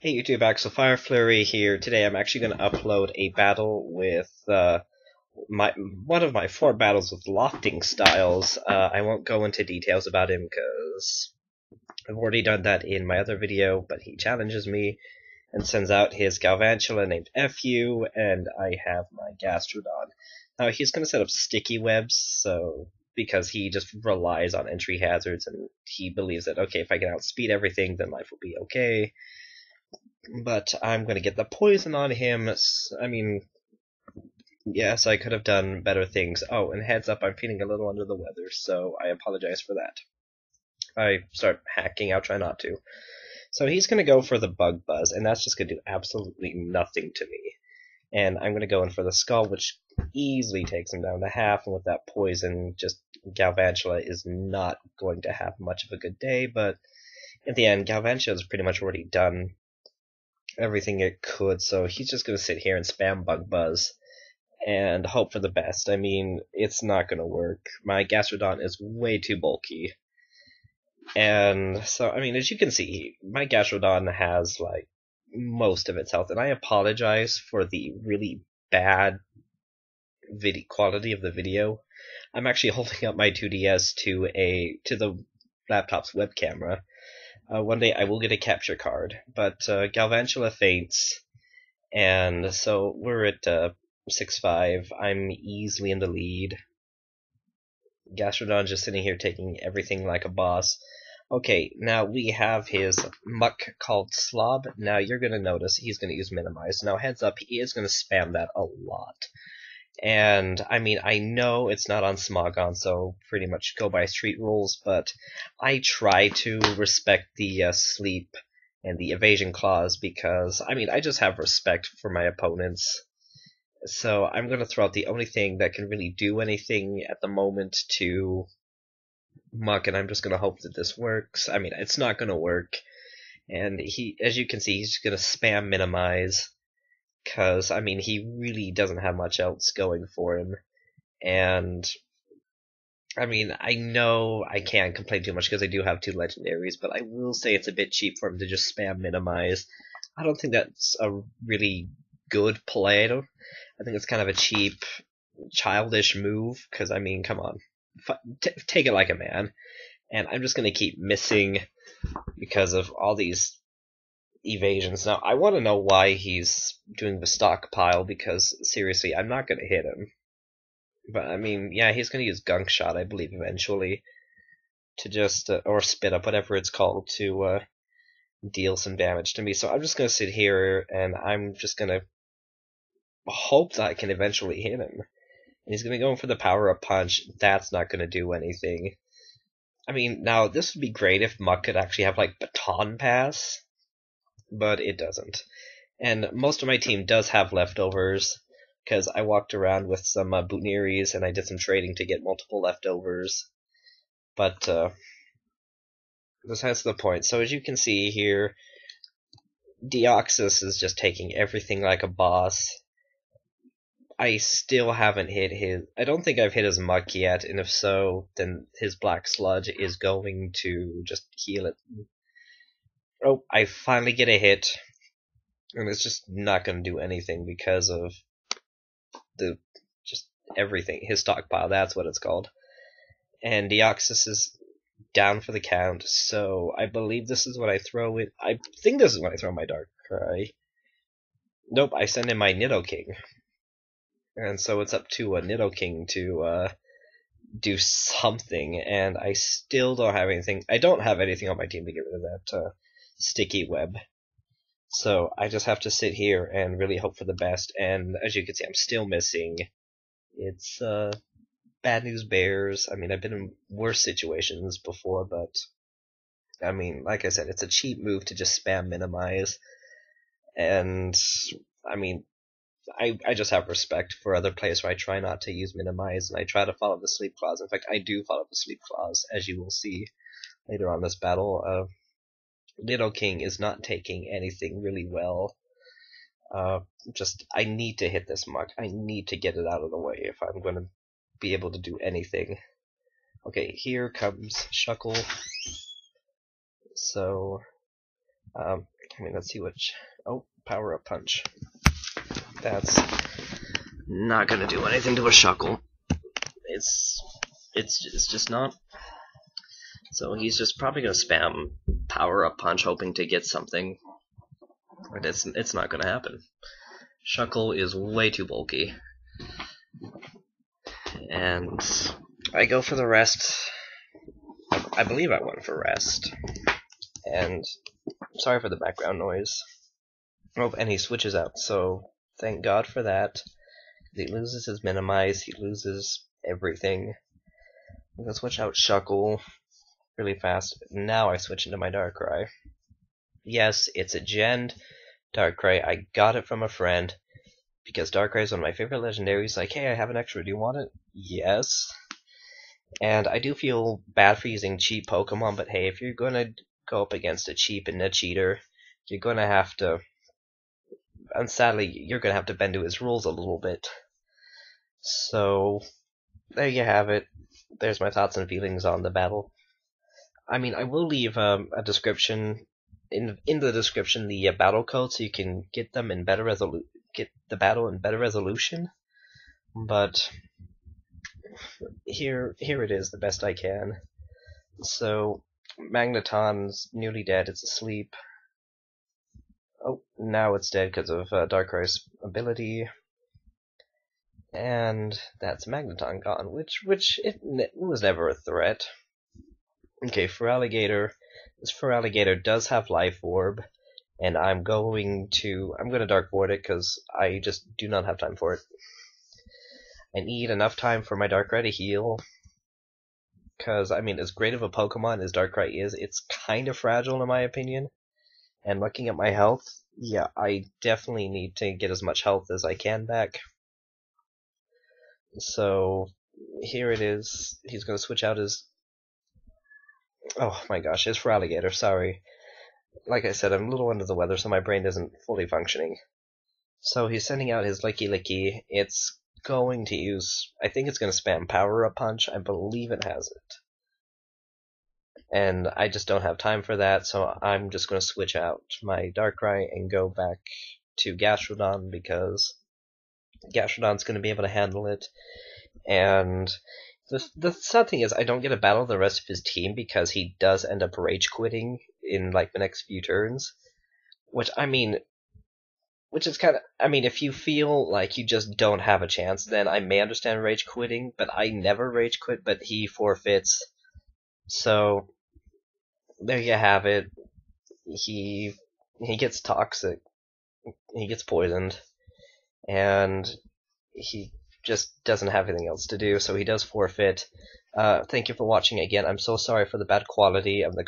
Hey YouTube, Axel Fire Flurry here. Today I'm actually going to upload a battle with uh, my one of my four battles with Lofting Styles. Uh, I won't go into details about him because I've already done that in my other video, but he challenges me and sends out his Galvantula named FU, and I have my Gastrodon. Now he's going to set up sticky webs, so because he just relies on entry hazards and he believes that okay, if I can outspeed everything, then life will be okay but I'm going to get the poison on him. I mean, yes, I could have done better things. Oh, and heads up, I'm feeling a little under the weather, so I apologize for that. I start hacking, I'll try not to. So he's going to go for the bug buzz, and that's just going to do absolutely nothing to me. And I'm going to go in for the skull, which easily takes him down to half, and with that poison, just Galvantula is not going to have much of a good day, but at the end, Galvantula is pretty much already done everything it could, so he's just gonna sit here and spam Bug Buzz and hope for the best. I mean, it's not gonna work. My Gastrodon is way too bulky. And so, I mean, as you can see, my Gastrodon has, like, most of its health, and I apologize for the really bad video quality of the video. I'm actually holding up my 2DS to a to the laptop's web camera, uh, one day I will get a capture card, but uh, Galvantula faints, and so we're at uh, 6-5. I'm easily in the lead. Gastrodon just sitting here taking everything like a boss. Okay, now we have his Muk called Slob. Now you're going to notice he's going to use Minimize. Now heads up, he is going to spam that a lot. And I mean, I know it's not on Smogon, so pretty much go by street rules, but I try to respect the uh, sleep and the evasion clause because, I mean, I just have respect for my opponents. So I'm going to throw out the only thing that can really do anything at the moment to Muk, and I'm just going to hope that this works. I mean, it's not going to work. And he, as you can see, he's going to spam minimize because I mean he really doesn't have much else going for him, and I mean I know I can't complain too much because I do have two legendaries, but I will say it's a bit cheap for him to just spam minimize. I don't think that's a really good play. I, I think it's kind of a cheap, childish move because I mean, come on, take it like a man. And I'm just gonna keep missing because of all these evasions. Now, I want to know why he's doing the stockpile because seriously, I'm not going to hit him. But I mean, yeah, he's going to use gunk shot, I believe, eventually to just uh, or spit up, whatever it's called, to uh, deal some damage to me. So I'm just going to sit here and I'm just going to hope that I can eventually hit him. And he's going to go in for the power up punch. That's not going to do anything. I mean, now this would be great if Muk could actually have like baton pass but it doesn't. And most of my team does have leftovers because I walked around with some uh, and I did some trading to get multiple leftovers. But uh, this has the point. So as you can see here, Deoxys is just taking everything like a boss. I still haven't hit his. I don't think I've hit his Muk yet, and if so, then his black sludge is going to just heal it Oh, I finally get a hit, and it's just not going to do anything because of the just everything. His stockpile, that's what it's called. And Deoxys is down for the count, so I believe this is what I throw it. I think this is when I throw my Dark Cry. Nope, I send in my Nidoking. And so it's up to a Nidoking to uh, do something, and I still don't have anything. I don't have anything on my team to get rid of that uh, sticky web. So I just have to sit here and really hope for the best. And as you can see, I'm still missing. It's uh, bad news bears. I mean, I've been in worse situations before, but I mean, like I said, it's a cheap move to just spam minimize. And I mean, I, I just have respect for other players, where I try not to use minimize, and I try to follow the sleep clause. In fact, I do follow the sleep clause, as you will see later on this battle. Uh, Nidoking is not taking anything really well. Uh, just, I need to hit this Muk. I need to get it out of the way if I'm going to be able to do anything. Okay, here comes Shuckle. So, um, I mean, let's see which. Oh, power up punch. That's not gonna do anything to a Shuckle. It's it's it's just not. So he's just probably gonna spam power up punch, hoping to get something. But it's it's not gonna happen. Shuckle is way too bulky, and I go for the rest. I believe I went for rest, and sorry for the background noise. Oh, and he switches out, so thank God for that. He loses his minimize, he loses everything. I'm gonna switch out Shuckle really fast. Now I switch into my Darkrai. Yes, it's a Gen Darkrai. I got it from a friend because Darkrai is one of my favorite legendaries. Like, hey, I have an extra. Do you want it? Yes. And I do feel bad for using cheap Pokemon, but hey, if you're gonna go up against a cheap and a cheater, you're gonna have to. And sadly, you're gonna have to bend to his rules a little bit. So, there you have it. There's my thoughts and feelings on the battle. I mean, I will leave um, a description in in the description the uh, battle code so you can get them in better resolu- get the battle in better resolution. But here here it is, the best I can. So Magneton's newly dead. It's asleep. Oh, now it's dead because of uh, Darkrai's ability. And that's Magneton gone, which which it, it was never a threat. Okay, Feraligatr, This Feraligatr does have Life Orb, and I'm going to I'm going to Dark Void it because I just do not have time for it. I need enough time for my Darkrai to heal. Because, I mean, as great of a Pokemon as Darkrai is, it's kind of fragile in my opinion. And looking at my health, yeah, I definitely need to get as much health as I can back. So, here it is. He's going to switch out his... Oh my gosh, it's Feraligatr, sorry. Like I said, I'm a little under the weather, so my brain isn't fully functioning. So he's sending out his Lickilicky. It's going to use. I think it's going to spam Power Up Punch. I believe it has it. And I just don't have time for that, so I'm just going to switch out my Darkrai and go back to Gastrodon because Gastrodon's going to be able to handle it. And the, the sad thing is, I don't get to battle the rest of his team because he does end up rage quitting in like the next few turns. Which, I mean, which is kind of i mean if you feel like you just don't have a chance then i may understand rage quitting but i never rage quit but he forfeits. So there you have it. He he gets toxic. He gets poisoned. And he just doesn't have anything else to do so he does forfeit. Uh, thank you for watching again. I'm so sorry for the bad quality of the